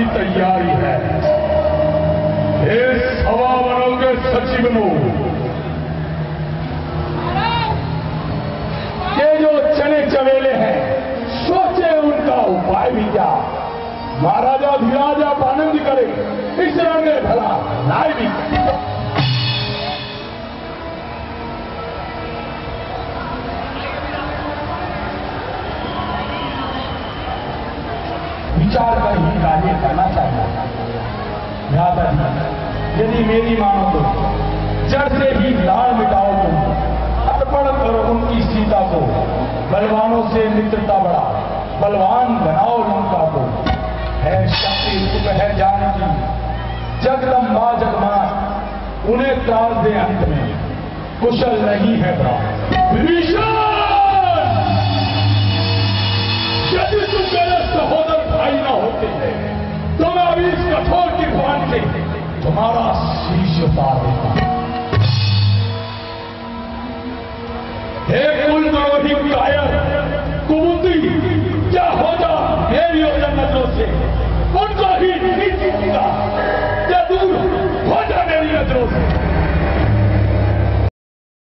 کی تیاری ہے۔ اس ہوا بنو گے سچی بنو۔ یہ جو چنے چویلے ہیں، سوچے ان کا اپائے بھی کیا۔ مہاراجا دھیراجا پانند کرے، اس رنگ بھلا نائ بھی۔ وچار کر ہی کاریہ کرنا چاہیے یاد رکھنا یعنی میری مانو تو جڑ سے ہی لال مٹاؤ تم ارپڑ کرو ان کی سیتا کو بلوانوں سے مترتا بڑا بلوان بناؤ لنکا کو ہے شکتی تم ہے جان کی جگدمبا جگمان انہیں تار دے انت میں کشل نہیں ہے برا تمہارا شیش اتار دیتا ایک کل مروہی قائد کبوتی کیا ہو جا؟ میری ہو جا نظروں سے۔ ان کو ہی نہیں چیز کا دور ہو جا میری نظروں سے۔